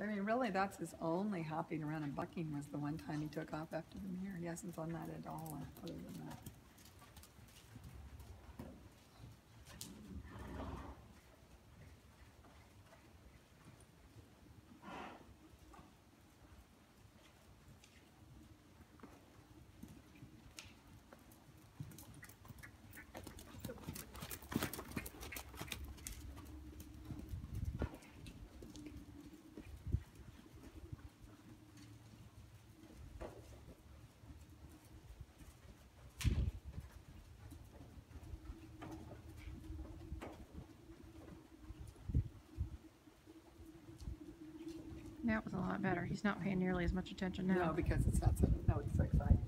I mean, really, that's his only hopping around and bucking was the one time he took off after the mirror. He hasn't done that at all, that. Was a lot better. He's not paying nearly as much attention now. No, because it's not so, no, it's so. Mhm.